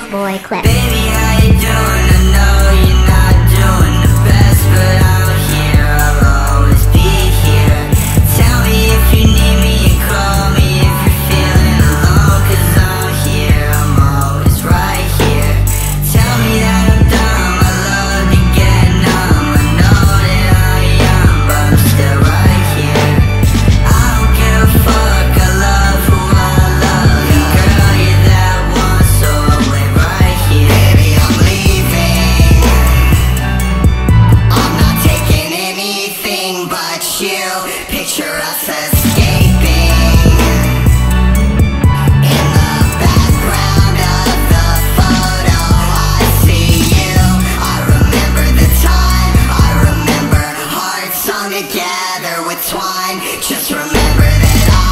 Boy clip. Baby, you. Picture us escaping. In the background of the photo I see you. I remember the time. I remember hearts together with twine. Just remember that I